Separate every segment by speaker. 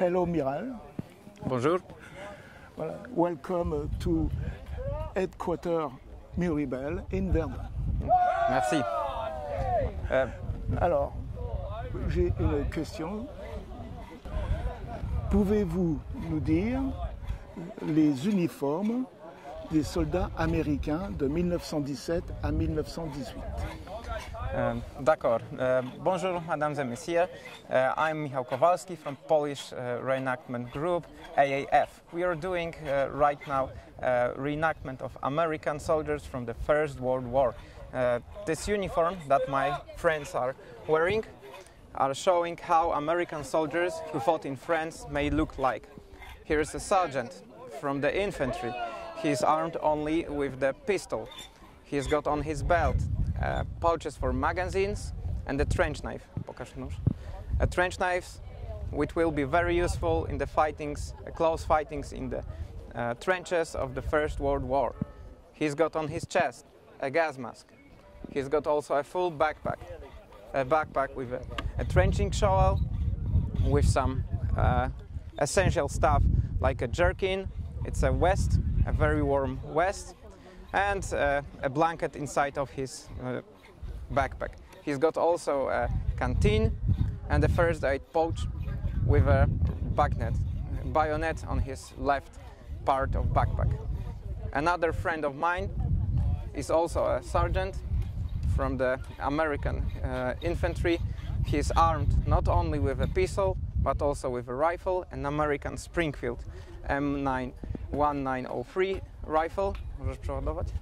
Speaker 1: amiral.
Speaker 2: Bonjour.
Speaker 1: Voilà. Welcome to headquarter Miribel in Verdun.
Speaker 2: Merci. Euh,
Speaker 1: Alors, j'ai une question. Pouvez-vous nous dire les uniformes des soldats américains de 1917 à 1918
Speaker 2: euh, D'accord. Uh, bonjour, mesdames et messieurs. Uh, I'm Michał Kowalski from Polish uh, reenactment group AAF. We are doing right now reenactment of American soldiers from the First World War. this uniform that my friends are wearing are showing how American soldiers who fought in France may look like. Here's a sergeant from the infantry. He's armed only with the pistol. He's got on his belt uh, pouches for magazines and a trench knife. A trench knife which will be very useful in the fightings, uh, close fightings in the uh, trenches of the First World War. He's got on his chest a gas mask. He's got also a full backpack, a backpack with a, a trenching shovel, with some uh, essential stuff like a jerkin. It's a vest, a very warm vest, and uh, a blanket inside of his uh, backpack. He's got also a canteen and a first aid pouch with a bayonet, on his left part of backpack. Another friend of mine is also a sergeant from the American uh, infantry. He's armed not only with a pistol, but also with a rifle, an American Springfield M9 1903 rifle.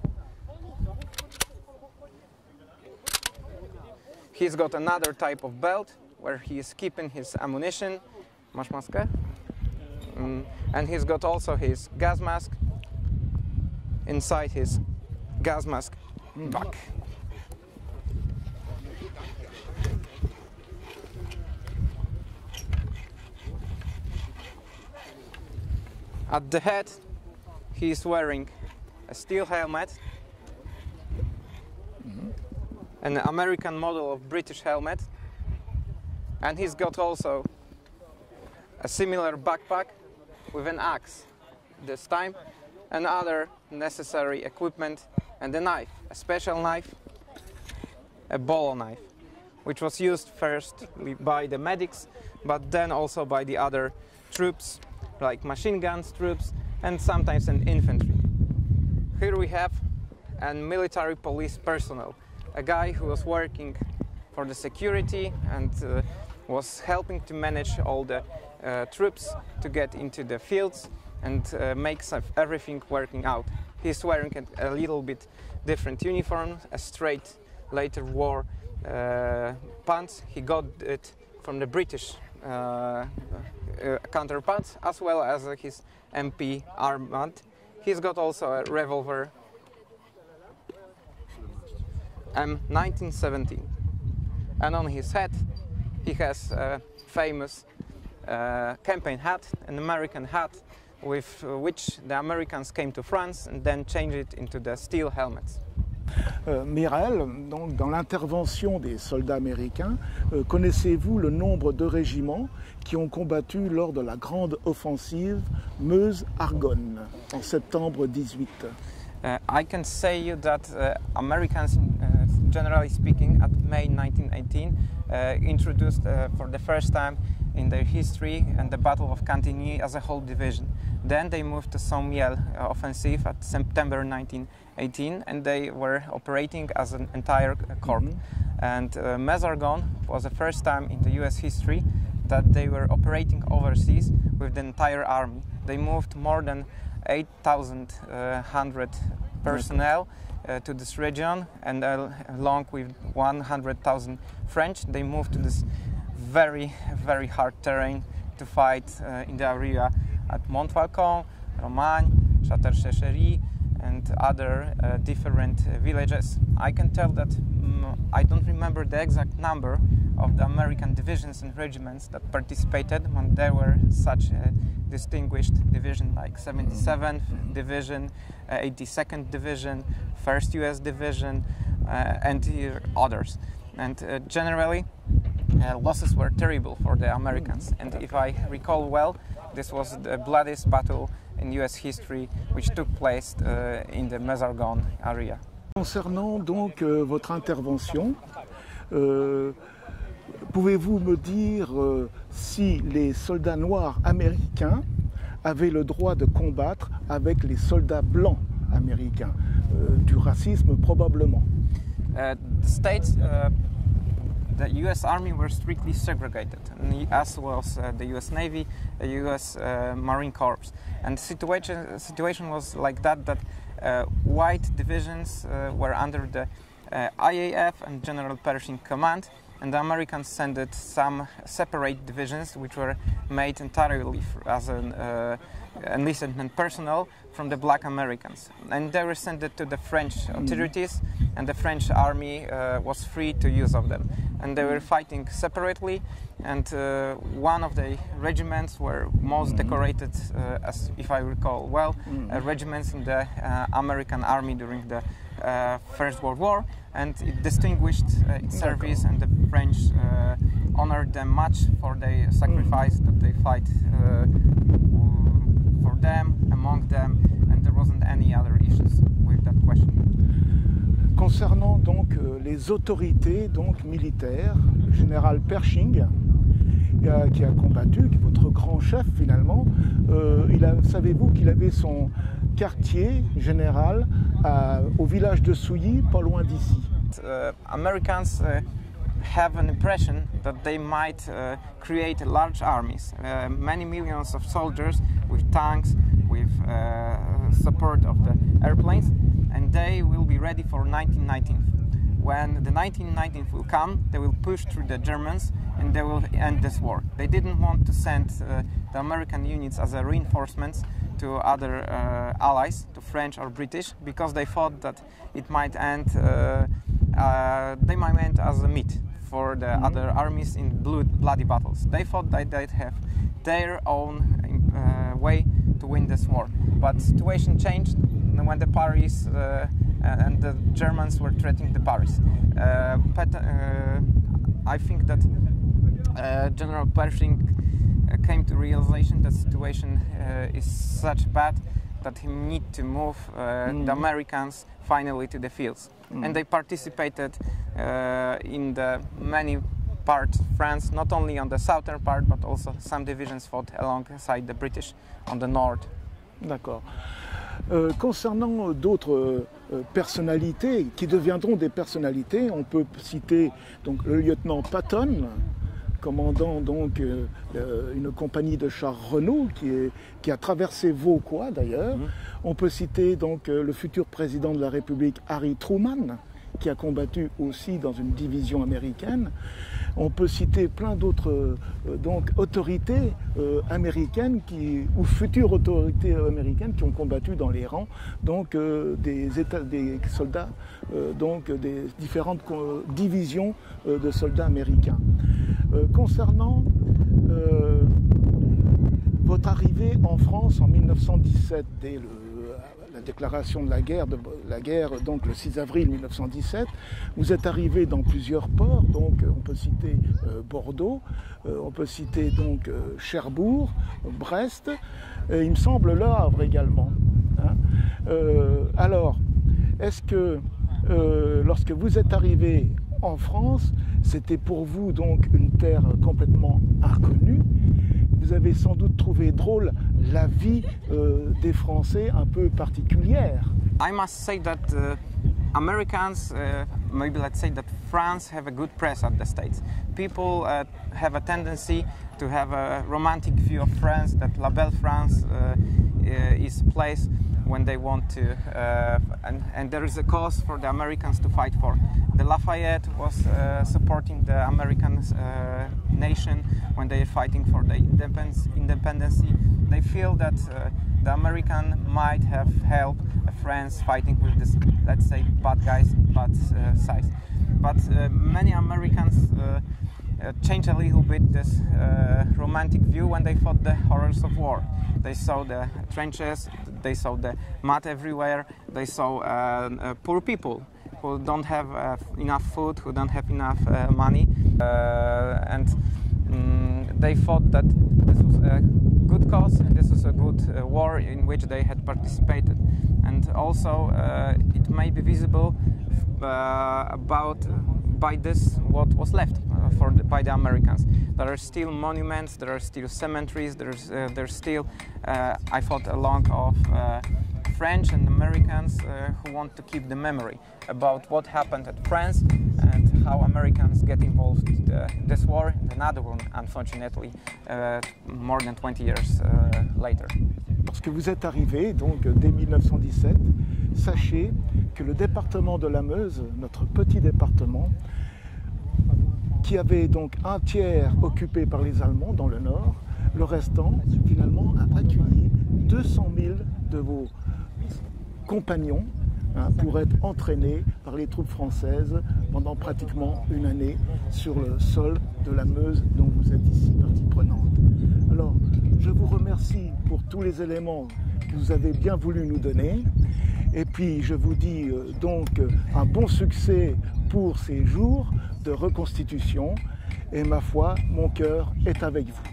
Speaker 2: He's got another type of belt where he is keeping his ammunition. Masz maskę? Mm. And he's got also his gas mask inside his gas mask back. At the head, he is wearing a steel helmet, mm-hmm. an American model of British helmet, and he's got also a similar backpack with an axe this time, and other necessary equipment, and a knife, a special knife, a bolo knife, which was used first by the medics, but then also by the other troops, like machine guns troops, and sometimes an infantry. Here we have a military police personnel, a guy who was working for the security and uh, was helping to manage all the uh, troops to get into the fields and uh, make everything working out. He's wearing a, a, little bit different uniform, a straight later war uh, pants. He got it from the British uh, uh, counterparts as well as his MP armband. He's got also a revolver M1917 and on his head he has a famous uh, campaign hat, an American hat with which the Americans came to France and then changed it into the steel helmets.
Speaker 1: Euh, Mirel, donc, dans l'intervention des soldats américains, euh, connaissez-vous le nombre de régiments qui ont combattu lors de la grande offensive Meuse-Argonne en septembre 18
Speaker 2: uh, I can say that uh, Americans, uh, generally speaking, at May 1918, uh, introduced for the first time in their history and the Battle of Cantigny as a whole division. Then they moved to Sommiel uh, offensive at September 1918, and they were operating as an entire corps. Mm -hmm. And uh, Meuse-Argonne was the first time in the U.S. history that they were operating overseas with the entire army. They moved more than 8,100 personnel uh, to this region, and uh, along with 100,000 French, they moved to this very, very hard terrain to fight uh, in the area at Montfaucon, Romagne, Châtel-Chéhéry, and other uh, different uh, villages. I can tell that um, I don't remember the exact number of the American divisions and regiments that participated when there were such a distinguished division like 77th mm-hmm. Division, uh, 82nd Division, 1st US Division, uh, and others. And uh, generally, uh, losses were terrible for the Americans. And if I recall well, This was the bloodiest battle in US history which took place uh, in the Mesargon area.
Speaker 1: Concernant donc euh, votre intervention, euh, pouvez-vous me dire euh, si les soldats noirs américains avaient le droit de combattre avec les soldats blancs américains? Du racisme probablement.
Speaker 2: Uh, the states, uh, the U.S. Army were strictly segregated, as well as uh, the U.S. Navy, the U.S. Uh, Marine Corps, and the situation situation was like that that uh, white divisions uh, were under the AEF and General Pershing command, and the Americans sent some separate divisions which were made entirely as an enlistment personnel from the black Americans. And they were sent to the French authorities, and the French army uh, was free to use of them. And they were fighting separately, and uh, one of the regiments were most decorated, uh, as if I recall well, uh, regiments in the uh, American army during the uh, First World War, and it distinguished its service, and the French honored them much for their sacrifice that they fight for them, among them, and there wasn't any other issues with that question.
Speaker 1: Concernant donc euh, les autorités donc militaires, le général Pershing, euh, qui a combattu, qui est votre grand chef finalement, euh, savez-vous qu'il avait son quartier général à, au village de Souilly, pas loin d'ici?
Speaker 2: Uh, Americans uh, have an impression that they might uh, create large armies, uh, many millions of soldiers with tanks, with uh, support of the airplanes, and they will be ready for 1919. When the 1919 will come, they will push through the Germans and they will end this war. They didn't want to send uh, the American units as a reinforcements to other uh, allies, to French or British, because they thought that it might end, uh, uh they might end as a meat for the mm-hmm. other armies in blood, bloody battles. They thought that they'd have their own uh, way to win this war. But situation changed when the Paris uh, and the Germans were threatening the Paris. Uh, but, uh, I think that uh, General Pershing uh, came to realization that situation is such bad that he need to move mm. the Americans finally to the fields. Mm. And they participated uh, in the many parts France, not only on the southern part, but also some divisions fought alongside the British on the north.
Speaker 1: D'accord. Euh, concernant d'autres euh, personnalités qui deviendront des personnalités, on peut citer donc le lieutenant Patton, commandant donc euh, une compagnie de chars Renault qui, est, qui a traversé Vauquois d'ailleurs. Mmh. On peut citer donc le futur président de la République Harry Truman, qui a combattu aussi dans une division américaine. On peut citer plein d'autres euh, autorités euh, américaines qui, ou futures autorités américaines qui ont combattu dans les rangs donc euh, des, des soldats donc des différentes divisions de soldats américains. concernant votre arrivée en France en 1917 dès le déclaration de la guerre, de la guerre donc le 6 avril 1917. Vous êtes arrivé dans plusieurs ports, donc on peut citer euh, Bordeaux, euh, on peut citer donc euh, Cherbourg, Brest, et il me semble Le Havre également. Hein. alors, est-ce que lorsque vous êtes arrivé en France, c'était pour vous donc une terre complètement inconnue vous avez sans doute trouvé drôle la vie euh, des Français un peu particulière.
Speaker 2: I must say that uh, Americans, uh, maybe let's say that France have a good press at the States. People uh, have a tendency to have a romantic view of France, that La Belle France uh, uh, is a place when they want to, and, and, there is a cause for the Americans to fight for. The Lafayette was supporting the American uh, nation when they are fighting for the independence. They feel that uh, the American might have helped France fighting with this, let's say, bad guys, bad uh, size. But many Americans uh, change a little bit this uh, romantic view when they fought the horrors of war. They saw the trenches, they saw the mud everywhere, they saw uh, uh poor people who don't have uh, enough food, who don't have enough uh, money, and um, they thought that this was a good cause and this is a good uh, war in which they had participated. And also, uh, it may be visible uh, about by this what was left uh, for the, by the Americans. There are still monuments, there are still cemeteries, there's uh, there's still uh, I thought a lot of French and Americans who want to keep the memory about what happened at France and how Americans get involved in this war another one, unfortunately, uh, more than 20 years uh, later.
Speaker 1: Lorsque vous êtes arrivé, donc dès 1917, sachez que le département de la Meuse, notre petit département, qui avait donc un tiers occupé par les Allemands dans le nord, le restant finalement a accueilli 200 000 de vos compagnons hein, pour être entraînés par les troupes françaises pendant pratiquement une année sur le sol de la Meuse dont vous êtes ici partie prenante. Alors, je vous remercie pour tous les éléments que vous avez bien voulu nous donner. Et puis, je vous dis euh, donc un bon succès pour ces jours de reconstitution. Et ma foi, mon cœur est avec vous.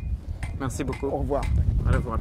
Speaker 2: Merci beaucoup.
Speaker 1: Au revoir.
Speaker 2: Au revoir.